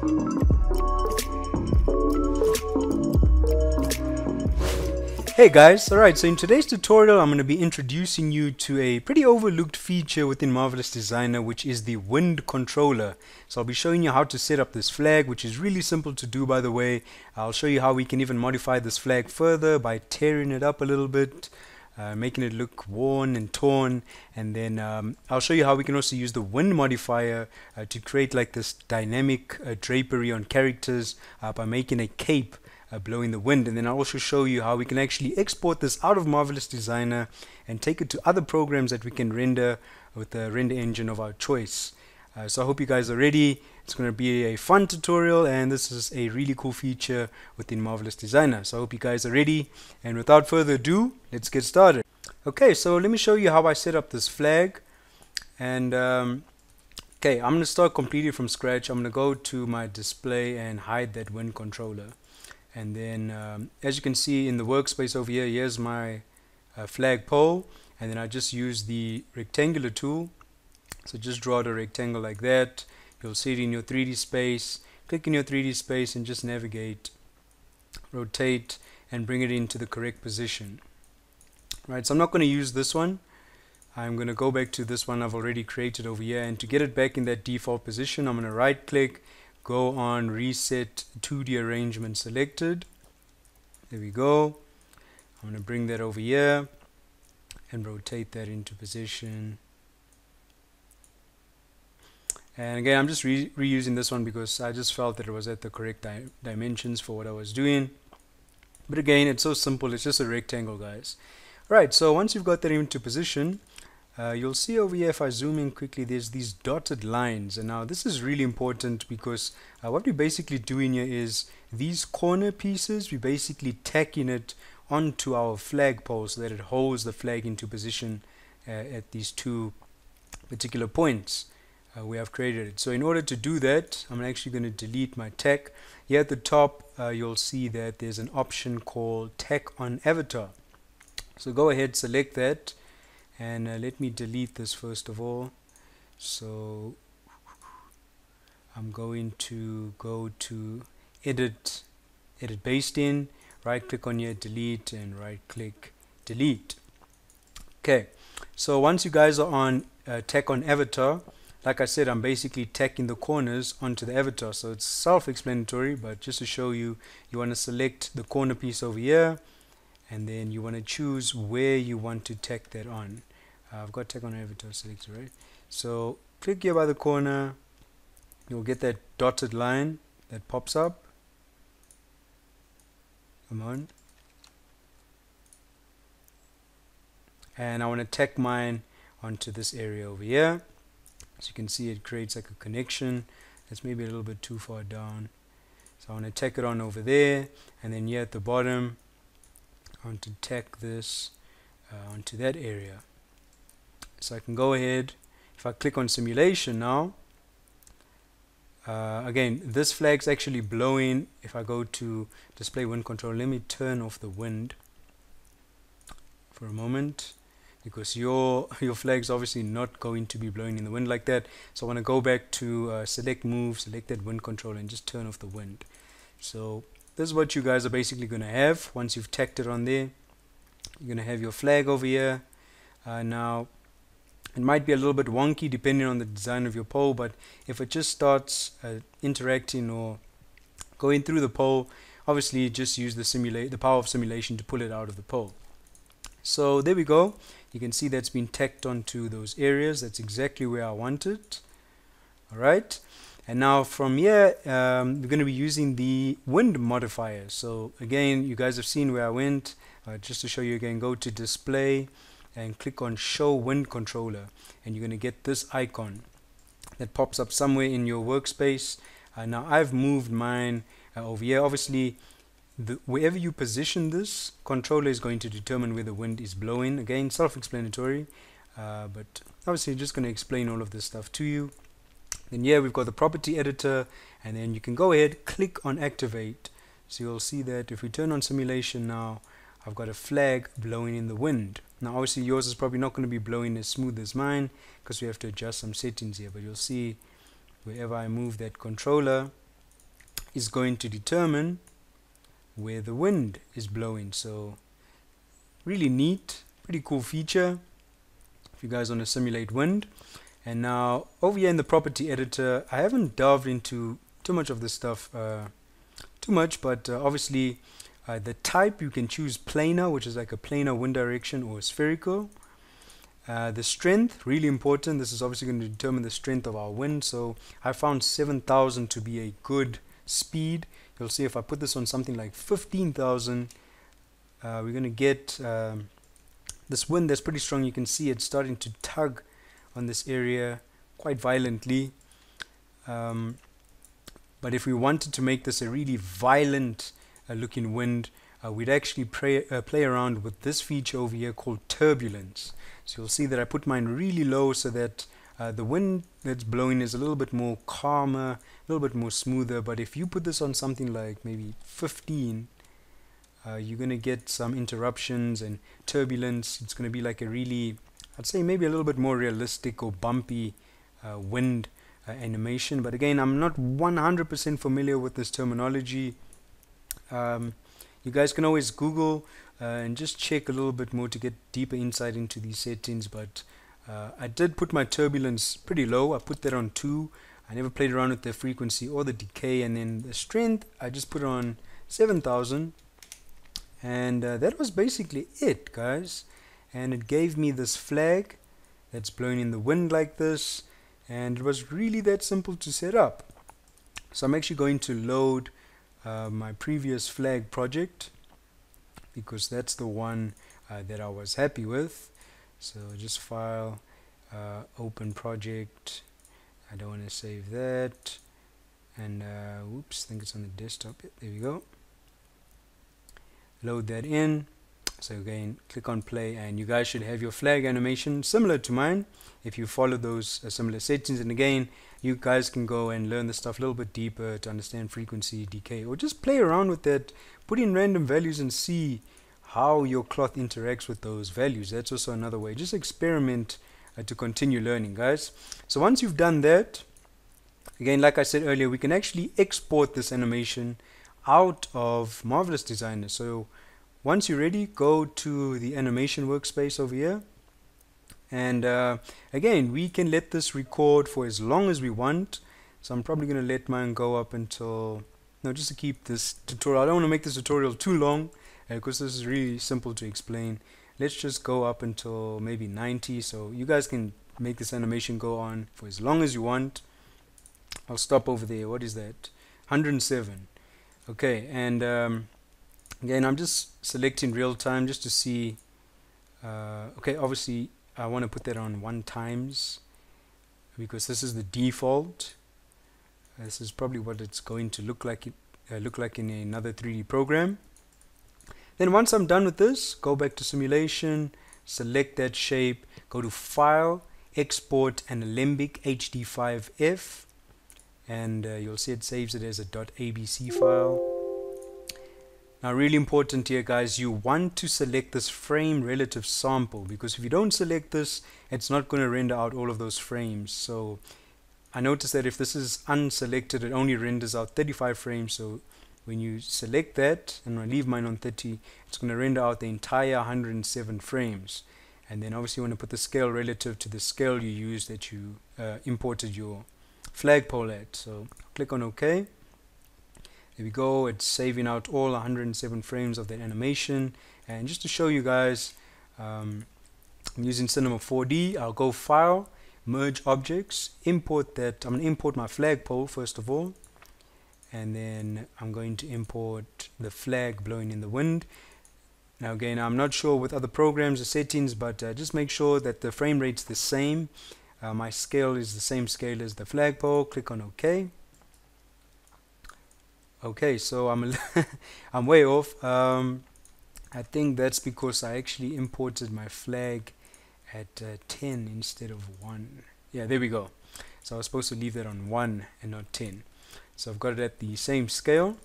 Hey guys, alright, so in today's tutorial I'm going to be introducing you to a pretty overlooked feature within Marvelous Designer which is the wind controller. So I'll be showing you how to set up this flag which is really simple to do by the way. I'll show you how we can even modify this flag further by tearing it up a little bit, uh, making it look worn and torn and then um, I'll show you how we can also use the wind modifier uh, to create like this dynamic uh, drapery on characters uh, by making a cape uh, blowing the wind and then I'll also show you how we can actually export this out of Marvelous Designer and take it to other programs that we can render with the render engine of our choice. So I hope you guys are ready. It's going to be a fun tutorial and this is a really cool feature within Marvelous Designer. So I hope you guys are ready and without further ado, let's get started. Okay, so let me show you how I set up this flag and um, okay, I'm going to start completely from scratch. I'm going to go to my display and hide that wind controller and then um, as you can see in the workspace over here here's my uh, flag pole and then I just use the rectangular tool so just draw the rectangle like that you'll see it in your 3d space click in your 3d space and just navigate rotate and bring it into the correct position. Right so I'm not going to use this one. I'm going to go back to this one I've already created over here and to get it back in that default position I'm going to right click go on reset 2D arrangement selected. There we go. I'm going to bring that over here and rotate that into position and again I'm just re reusing this one because I just felt that it was at the correct di dimensions for what I was doing. But again it's so simple. It's just a rectangle guys. Right so once you've got that into position uh, you'll see over here if I zoom in quickly there's these dotted lines. And now this is really important because uh, what we're basically doing here is these corner pieces we're basically tacking it onto our flagpole so that it holds the flag into position uh, at these two particular points uh, we have created it. So in order to do that I'm actually going to delete my tack here at the top uh, you'll see that there's an option called tack on avatar. So go ahead select that and uh, let me delete this first of all. So I'm going to go to edit edit based in right click on here delete and right click delete. Okay so once you guys are on uh, tack on avatar like I said I'm basically tacking the corners onto the avatar. So it's self-explanatory but just to show you you want to select the corner piece over here and then you want to choose where you want to tack that on. Uh, I've got tack on avatar selected right? So click here by the corner. You'll get that dotted line that pops up. Come on. And I want to tack mine onto this area over here so you can see it creates like a connection that's maybe a little bit too far down. So I want to tack it on over there and then here at the bottom I want to tack this uh, onto that area. So I can go ahead if I click on simulation now uh, again this flag's actually blowing if I go to display wind control. Let me turn off the wind for a moment because your your flag's obviously not going to be blowing in the wind like that. So I want to go back to uh, select move select that wind control and just turn off the wind. So this is what you guys are basically going to have. Once you've tacked it on there you're going to have your flag over here. Uh, now it might be a little bit wonky depending on the design of your pole, but if it just starts uh, interacting or going through the pole, obviously just use the simulate the power of simulation to pull it out of the pole. So there we go. You can see that's been tacked onto those areas. That's exactly where I want it. All right. And now from here, um, we're going to be using the wind modifier. So again, you guys have seen where I went. Uh, just to show you again, go to display and click on show wind controller and you're going to get this icon that pops up somewhere in your workspace uh, now I've moved mine uh, over here obviously the, wherever you position this controller is going to determine where the wind is blowing. Again self-explanatory uh, but obviously just going to explain all of this stuff to you. Then yeah we've got the property editor and then you can go ahead click on activate. So you'll see that if we turn on simulation now I've got a flag blowing in the wind. Now obviously yours is probably not going to be blowing as smooth as mine because we have to adjust some settings here but you'll see wherever I move that controller is going to determine where the wind is blowing. So really neat, pretty cool feature if you guys want to simulate wind. And now over here in the property editor, I haven't delved into too much of this stuff, uh, too much, but uh, obviously uh, the type you can choose planar, which is like a planar wind direction, or spherical. Uh, the strength, really important. This is obviously going to determine the strength of our wind. So I found 7,000 to be a good speed. You'll see if I put this on something like 15,000, uh, we're going to get um, this wind that's pretty strong. You can see it's starting to tug on this area quite violently. Um, but if we wanted to make this a really violent uh, looking wind, uh, we'd actually pray, uh, play around with this feature over here called turbulence. So you'll see that I put mine really low so that uh, the wind that's blowing is a little bit more calmer, a little bit more smoother. But if you put this on something like maybe 15, uh, you're going to get some interruptions and turbulence. It's going to be like a really, I'd say maybe a little bit more realistic or bumpy uh, wind uh, animation. But again, I'm not 100% familiar with this terminology. Um, you guys can always Google uh, and just check a little bit more to get deeper insight into these settings. But uh, I did put my turbulence pretty low. I put that on 2. I never played around with the frequency or the decay. And then the strength, I just put on 7000. And uh, that was basically it, guys. And it gave me this flag that's blowing in the wind like this. And it was really that simple to set up. So I'm actually going to load uh, my previous flag project because that's the one uh, that I was happy with so just file uh, open project. I don't want to save that. And uh, whoops think it's on the desktop. There we go. Load that in. So again click on play and you guys should have your flag animation similar to mine. If you follow those uh, similar settings and again you guys can go and learn the stuff a little bit deeper to understand frequency decay or just play around with that. Put in random values and see how your cloth interacts with those values. That's also another way. Just experiment uh, to continue learning guys. So once you've done that again like I said earlier we can actually export this animation out of Marvelous Designer so once you're ready go to the animation workspace over here. And uh, again we can let this record for as long as we want. So I'm probably going to let mine go up until no just to keep this tutorial. I don't want to make this tutorial too long because uh, this is really simple to explain. Let's just go up until maybe 90 so you guys can make this animation go on for as long as you want. I'll stop over there. What is that? 107 okay and um, again I'm just selecting real time just to see uh, okay obviously I want to put that on one times because this is the default. This is probably what it's going to look like it, uh, look like in another 3D program then once I'm done with this go back to simulation select that shape go to file export an alembic HD5F and uh, you'll see it saves it as a .abc file now really important here guys, you want to select this frame relative sample because if you don't select this, it's not going to render out all of those frames. So I noticed that if this is unselected, it only renders out 35 frames. So when you select that, and I leave mine on 30, it's going to render out the entire 107 frames. And then obviously you want to put the scale relative to the scale you used that you uh, imported your flagpole at. So click on OK. There we go, it's saving out all 107 frames of that animation. And just to show you guys, um, I'm using Cinema 4D. I'll go File, Merge Objects, import that. I'm going to import my flagpole first of all. And then I'm going to import the flag blowing in the wind. Now again, I'm not sure with other programs or settings, but uh, just make sure that the frame rate's the same. Uh, my scale is the same scale as the flagpole. Click on OK. Okay, so I'm I'm way off. Um, I think that's because I actually imported my flag at uh, 10 instead of 1. Yeah, there we go. So I was supposed to leave that on 1 and not 10. So I've got it at the same scale.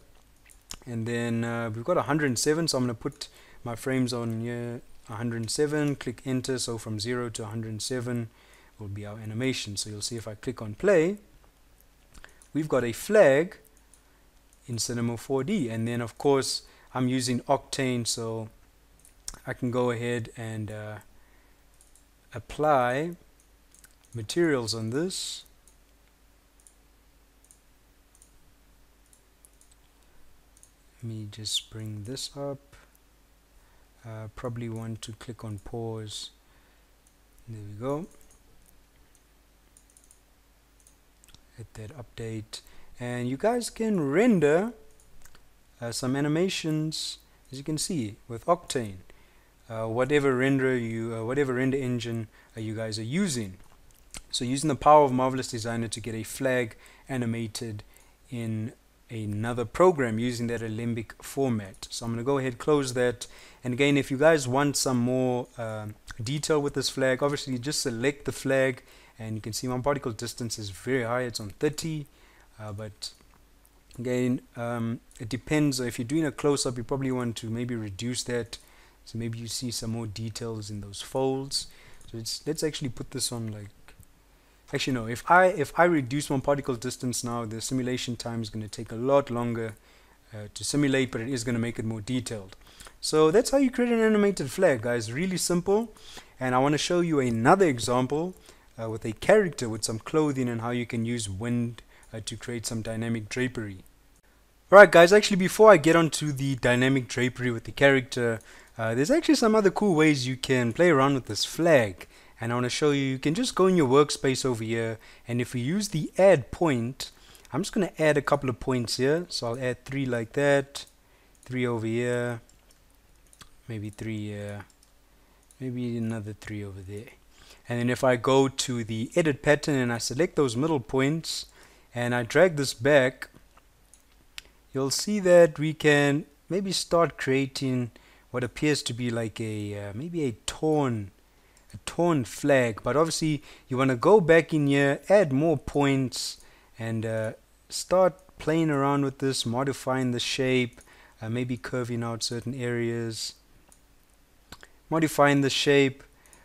And then uh, we've got 107, so I'm going to put my frames on here 107, click enter, so from 0 to 107 will be our animation. So you'll see if I click on play, we've got a flag in Cinema 4D and then of course I'm using Octane so I can go ahead and uh, apply materials on this me just bring this up. Uh, probably want to click on pause. There we go. Hit that update. And you guys can render uh, some animations as you can see with Octane. Uh, whatever render you uh, whatever render engine uh, you guys are using. So using the power of Marvelous Designer to get a flag animated in another program using that Alembic format. So I'm going to go ahead close that. And again if you guys want some more uh, detail with this flag obviously you just select the flag and you can see my particle distance is very high. It's on 30 uh, but again um, it depends. If you're doing a close-up you probably want to maybe reduce that. So maybe you see some more details in those folds. So let's actually put this on like actually no if I if I reduce one particle distance now the simulation time is going to take a lot longer uh, to simulate but it is going to make it more detailed. So that's how you create an animated flag guys. Really simple. And I want to show you another example uh, with a character with some clothing and how you can use wind uh, to create some dynamic drapery. Alright guys actually before I get onto the dynamic drapery with the character uh, there's actually some other cool ways you can play around with this flag and I want to show you you can just go in your workspace over here and if we use the add point I'm just going to add a couple of points here. So I'll add three like that three over here maybe three here maybe another three over there. And then if I go to the edit pattern and I select those middle points and I drag this back you'll see that we can maybe start creating what appears to be like a uh, maybe a torn torn flag but obviously you want to go back in here add more points and uh, start playing around with this modifying the shape uh, maybe curving out certain areas modifying the shape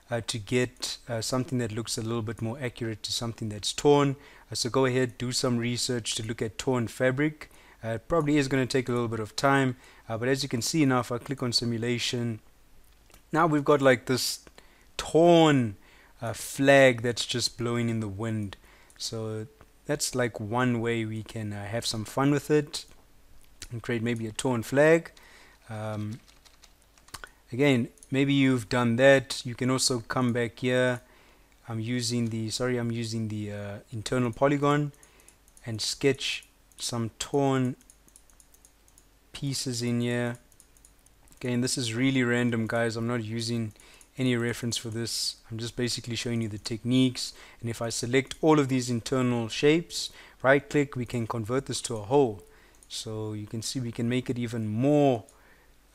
uh, to get uh, something that looks a little bit more accurate to something that's torn. Uh, so go ahead do some research to look at torn fabric. Uh, it probably is going to take a little bit of time but as you can see now if I click on simulation now we've got like this torn uh, flag that's just blowing in the wind. So that's like one way we can uh, have some fun with it and create maybe a torn flag. Um, again, maybe you've done that. You can also come back here. I'm using the, sorry, I'm using the uh, internal polygon and sketch some torn pieces in here. Again, this is really random, guys. I'm not using any reference for this. I'm just basically showing you the techniques. And if I select all of these internal shapes, right click, we can convert this to a hole. So you can see we can make it even more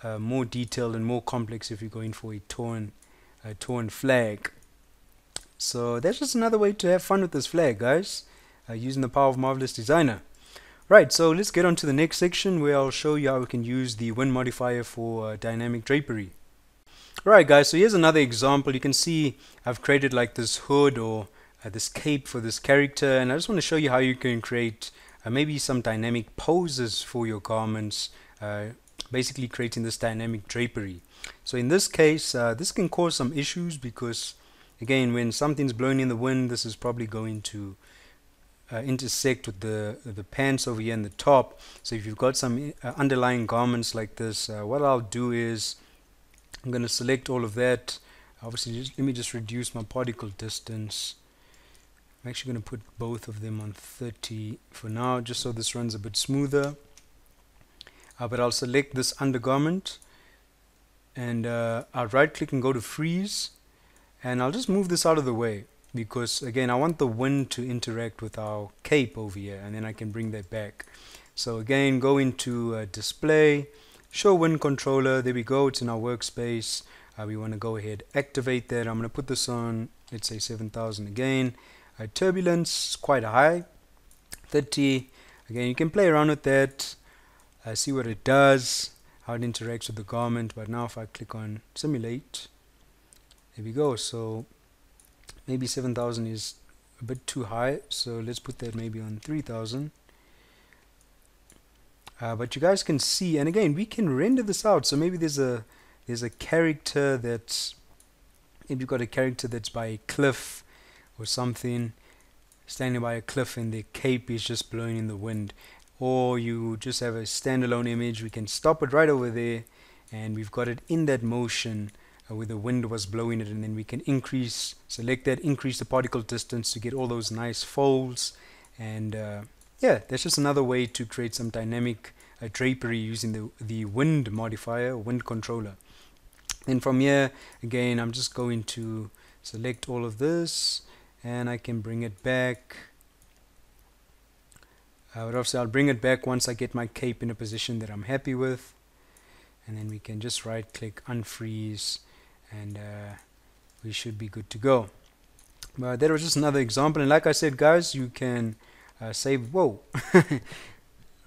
uh, more detailed and more complex if you're going for a torn, a torn flag. So that's just another way to have fun with this flag, guys, uh, using the power of Marvelous Designer. Right, so let's get on to the next section where I'll show you how we can use the wind modifier for uh, dynamic drapery. Alright guys, so here's another example. You can see I've created like this hood or uh, this cape for this character and I just want to show you how you can create uh, maybe some dynamic poses for your garments, uh, basically creating this dynamic drapery. So in this case, uh, this can cause some issues because again, when something's blowing in the wind, this is probably going to uh, intersect with the the pants over here in the top. So if you've got some uh, underlying garments like this, what I'll do is I'm going to select all of that. Obviously just, let me just reduce my particle distance. I'm actually going to put both of them on 30 for now just so this runs a bit smoother. Uh, but I'll select this undergarment and uh, I'll right click and go to freeze and I'll just move this out of the way because again I want the wind to interact with our cape over here and then I can bring that back. So again go into uh, display show wind controller there we go it's in our workspace. Uh, we want to go ahead activate that. I'm going to put this on let's say 7000 again. Uh, turbulence quite high 30 again you can play around with that uh, see what it does how it interacts with the garment but now if I click on simulate there we go. So maybe 7000 is a bit too high so let's put that maybe on 3000 uh, but you guys can see and again we can render this out. So maybe there's a there's a character that's maybe you've got a character that's by a cliff or something standing by a cliff and their cape is just blowing in the wind. Or you just have a standalone image we can stop it right over there and we've got it in that motion uh, where the wind was blowing it and then we can increase select that increase the particle distance to get all those nice folds and uh, yeah that's just another way to create some dynamic uh, drapery using the the wind modifier wind controller. And from here again I'm just going to select all of this and I can bring it back. Uh, but obviously I'll bring it back once I get my cape in a position that I'm happy with. And then we can just right click unfreeze and uh, we should be good to go. But that was just another example. And like I said guys you can uh, save whoa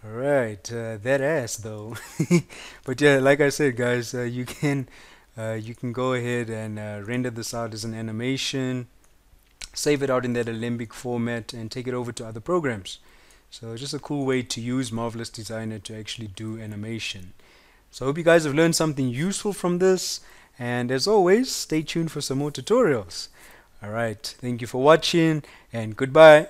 Alright, uh, that ass though. but yeah, like I said, guys, uh, you can uh, you can go ahead and uh, render this out as an animation, save it out in that Alembic format, and take it over to other programs. So just a cool way to use Marvelous Designer to actually do animation. So I hope you guys have learned something useful from this. And as always, stay tuned for some more tutorials. Alright, thank you for watching and goodbye.